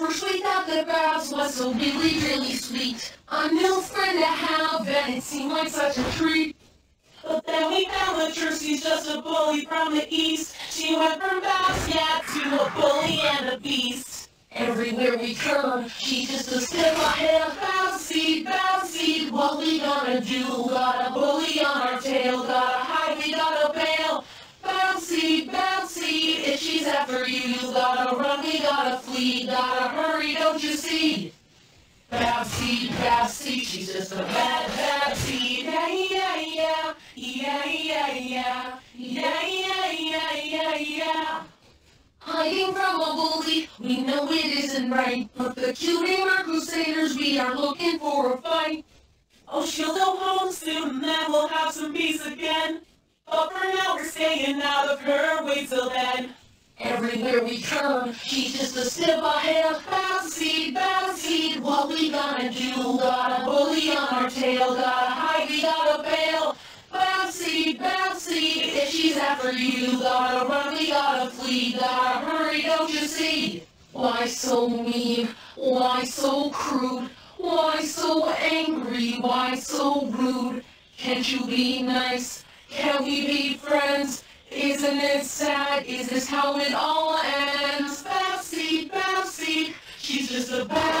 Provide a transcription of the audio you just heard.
First we thought the Babs was so really, really sweet. A new friend to have, and it seemed like such a treat. But then we found that Trixie's just a bully from the east. She went from yeah, to a bully and a beast. Everywhere we turn, she's just a step ahead. Babs Seed, Babs Seed, what we gonna do? Got a bully on our we gotta bail. Babs Seed, Babs Seed, if she's after you, you gotta run, we gotta flee, gotta hurry, don't you see? Babs Seed, Babs Seed, she's just a bad Babsy. Yeah, yeah, yeah, yeah, yeah, yeah, yeah, yeah, yeah, yeah, yeah. Hiding from a bully, we know it isn't right, but the Cutie Mark Crusaders, we are looking for a fight. Oh, she'll go home soon, and then we'll have some peace again. But for now, we're staying out of her way till then. Everywhere we turn, she's just a step ahead. Babs Seed, Babs Seed, what we gonna do? Got a bully on our tail, gotta hide, we gotta bail. Babs Seed, Babs Seed, if she's after you, gotta run, we gotta flee, gotta hurry, don't you see? Why so mean? Why so crude? Why so angry? Why so rude? Can't you be nice? Can we be friends? Isn't it sad? Is this how it all ends? Babs Seed, Babs Seed, she's just a bad